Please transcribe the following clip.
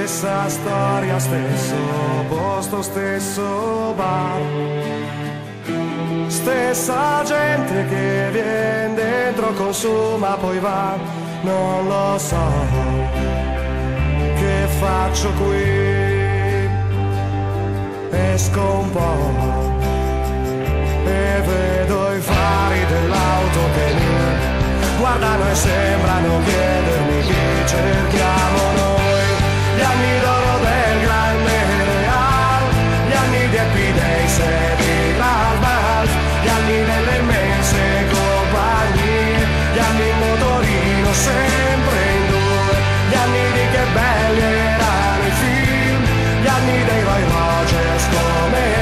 Stessa storia, stesso posto, stesso bar. Stessa gente che viene dentro, consuma, poi va. Non lo so che faccio qui. Esco un po' e vedo i fari dell'auto che mi guardano e sembrano chiedermi chi cerchiamo Ani dei vai pace, scommetto.